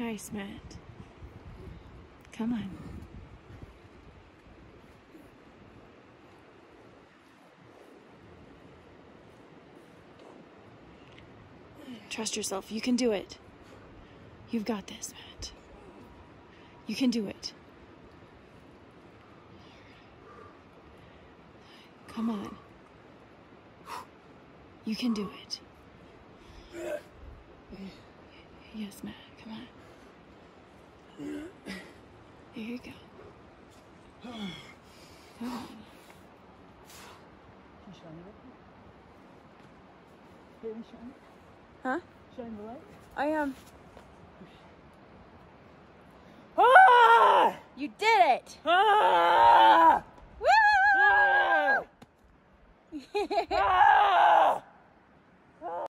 Nice, Matt. Come on. Trust yourself. You can do it. You've got this, Matt. You can do it. Come on. You can do it. Yes, Matt. Come on. There you go. Huh? Shine the light. I am. Ah! You did it! Ah! Woo! Ah!